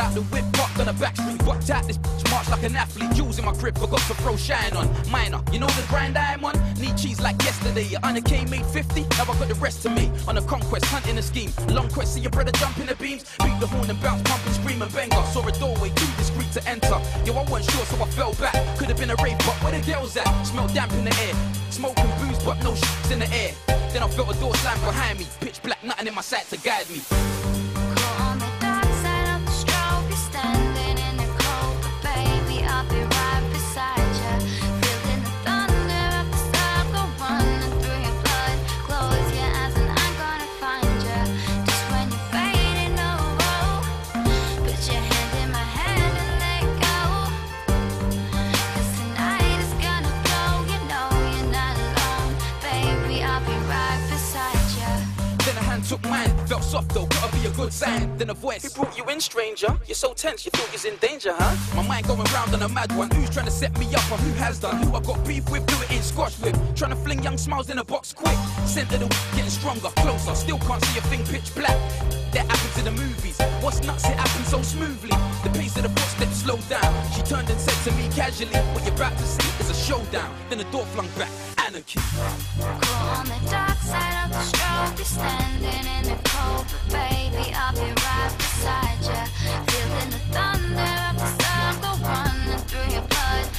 out the whip, parked on the back street, bucked out this bitch, march like an athlete. Jewels in my crib, forgot to throw shine on. Minor, you know the grind I'm on? Need cheese like yesterday. Your Anna K made 50, now I got the rest of me. On a conquest, hunting a scheme. Long quest, see your brother jump in the beams. Beat the horn and bounce, pump and scream and banger. Saw a doorway, too discreet to enter. Yo, I wasn't sure, so I fell back. Could have been a rave, but where the girls at? Smell damp in the air. Smoking booze, but no shits in the air. Then I felt a door slam behind me. Pitch black, nothing in my sight to guide me. Took mine, felt soft though, gotta be a good sign. Then a voice, Who brought you in, stranger? You're so tense, you thought you was in danger, huh? My mind going round on a mad one. Who's trying to set me up and who has done? Who I got beef with, do it in Scotch whip. Trying to fling young smiles in a box quick. Scent of the w- getting stronger, closer. Still can't see a thing pitch black. That happens in the movies. What's nuts, it happens so smoothly. The pace of the footsteps slowed down. She turned and said to me casually, What you're about to see is a showdown. Then the door flung back, anarchy. On the dark side of the strobe, you're standing in the cold, but baby, I'll be right beside ya. Feeling the thunder of the circle running through your blood.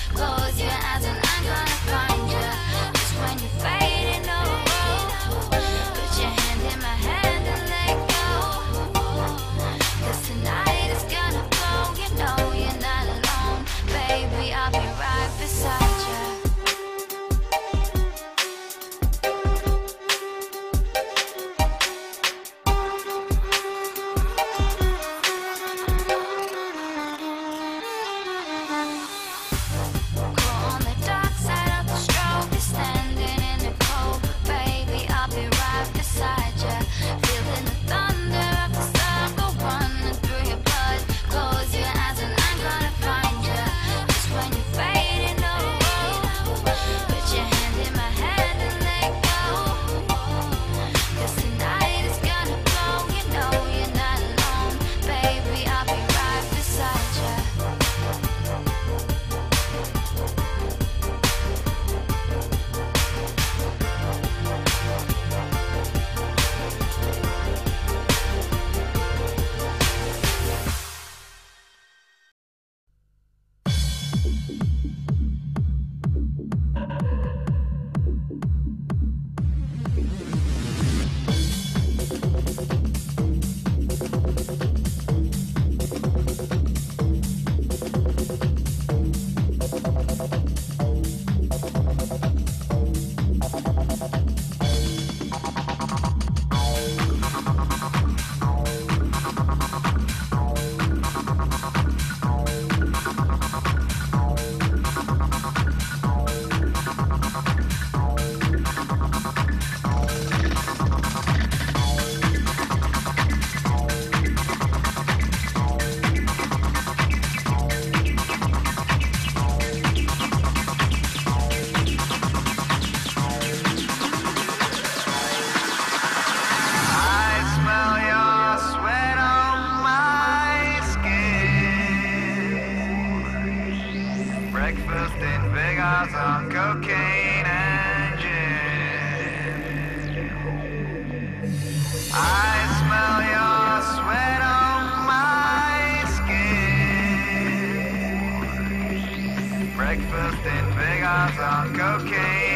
Breakfast in Vegas on cocaine and gin. I smell your sweat on my skin. Breakfast in Vegas on cocaine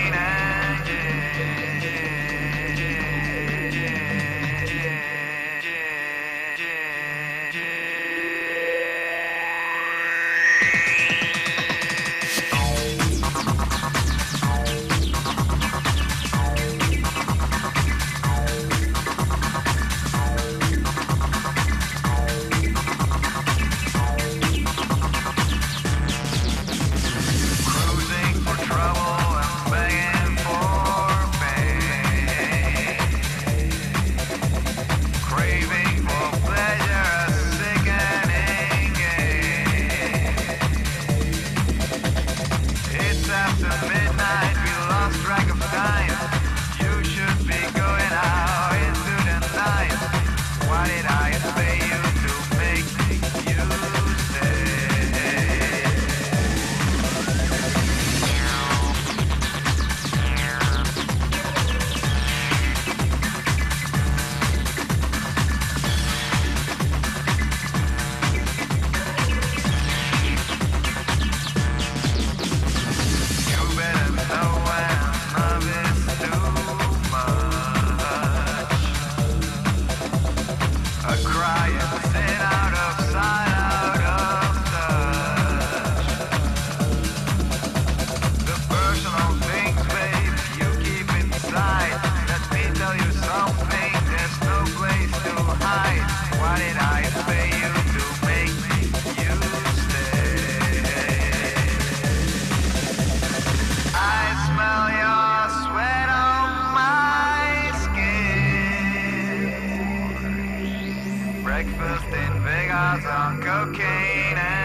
Breakfast in Vegas on cocaine and